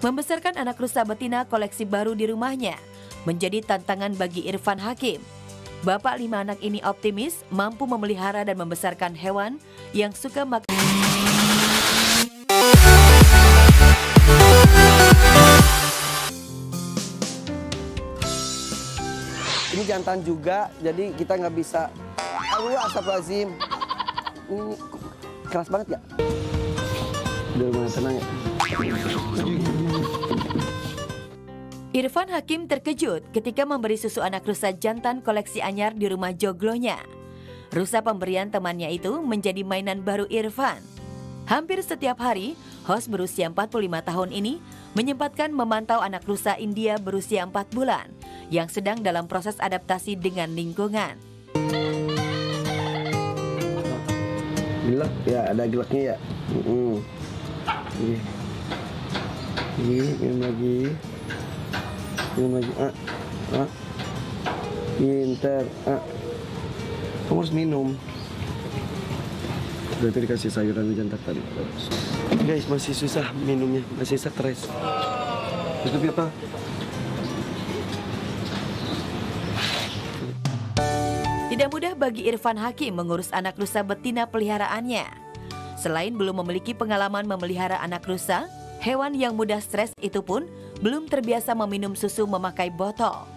Membesarkan anak rusa betina koleksi baru di rumahnya menjadi tantangan bagi Irfan Hakim. Bapak lima anak ini optimis mampu memelihara dan membesarkan hewan yang suka makan. Ini jantan juga, jadi kita nggak bisa. Aduh, astagfirullahaladzim. Ini keras banget ya? Udah lumayan tenang ya. Irfan Hakim terkejut ketika memberi susu anak rusa jantan koleksi anyar di rumah joglonya. Rusa pemberian temannya itu menjadi mainan baru Irfan. Hampir setiap hari, host berusia 45 tahun ini menyempatkan memantau anak rusa India berusia 4 bulan yang sedang dalam proses adaptasi dengan lingkungan. Gelak ya, ada gelaknya ya. Mm Ini, ini minum lagi. Minum lagi. Ah, ah. Pinter. Ah. Kamu harus minum. Berarti dikasih sayuran jantan tadi. Guys, masih susah minumnya, masih stres. Terus tapi apa? Tidak mudah bagi Irfan Hakim mengurus anak rusa betina peliharaannya. Selain belum memiliki pengalaman memelihara anak rusa, hewan yang mudah stres itu pun belum terbiasa meminum susu memakai botol.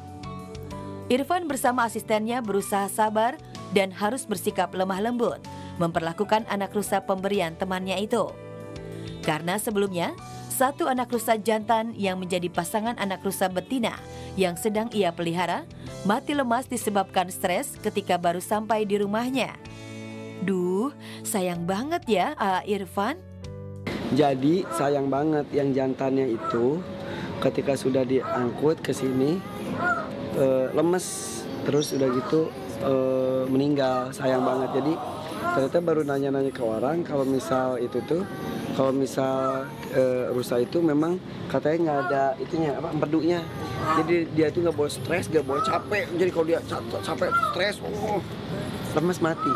Irfan bersama asistennya berusaha sabar dan harus bersikap lemah lembut memperlakukan anak rusa pemberian temannya itu. Karena sebelumnya, satu anak rusa jantan yang menjadi pasangan anak rusa betina yang sedang ia pelihara mati lemas disebabkan stres ketika baru sampai di rumahnya. Duh, sayang banget ya, A. Irfan. Jadi sayang banget yang jantannya itu ketika sudah diangkut ke sini eh, lemes. Terus udah gitu eh, meninggal. Sayang banget. Jadi ternyata baru nanya-nanya ke orang kalau misal itu tuh kalau misal e, rusa itu memang katanya nggak ada itunya apa empedunya. Jadi dia itu nggak bawa stres nggak bawa capek. Jadi kalau dia ca- capek stres oh lemes mati.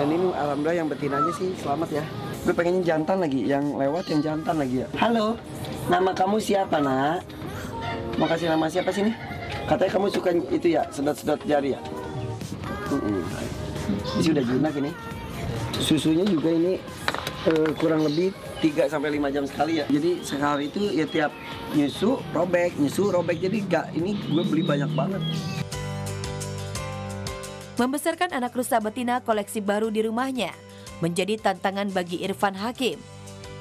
Dan ini alhamdulillah yang betinanya sih selamat ya gue pengen jantan lagi yang lewat yang jantan lagi ya. Halo nama kamu siapa nak? Mau kasih nama siapa sih nih? Katanya kamu suka itu ya sedot-sedot jari ya? Ini sudah jinak ini. Susunya juga ini eh, kurang lebih 3 sampai 5 jam sekali ya. Jadi sekali itu ya tiap nyusu robek, nyusu robek. Jadi gak ini gue beli banyak banget. Membesarkan anak rusa betina koleksi baru di rumahnya menjadi tantangan bagi Irfan Hakim.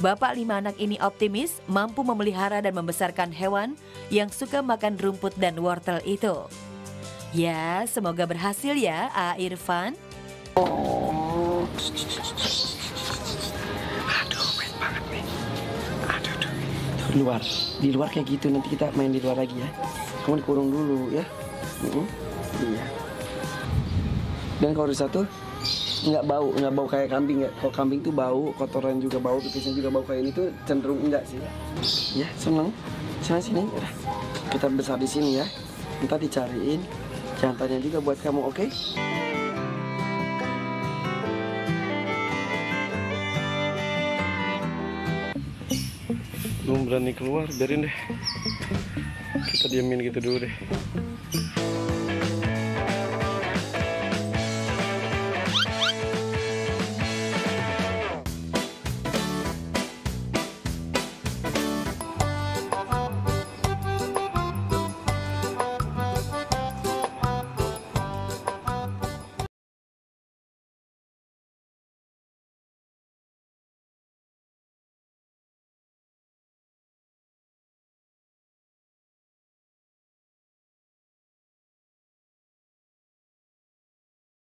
Bapak lima anak ini optimis mampu memelihara dan membesarkan hewan yang suka makan rumput dan wortel itu. Ya, semoga berhasil ya, A. Irfan. Oh. Aduh, banget nih. Aduh, aduh. Di luar, di luar kayak gitu. Nanti kita main di luar lagi ya. Kamu dikurung dulu ya. Mm-mm. Iya. Dan kalau rusa tuh nggak bau, nggak bau kayak kambing ya. Kalau kambing tuh bau, kotoran juga bau, pipisnya juga bau kayak ini tuh cenderung enggak sih. Ya, seneng. Sana sini. Kita besar di sini ya. Ntar dicariin jantannya juga buat kamu, oke? belum berani keluar biarin deh kita diamin gitu dulu deh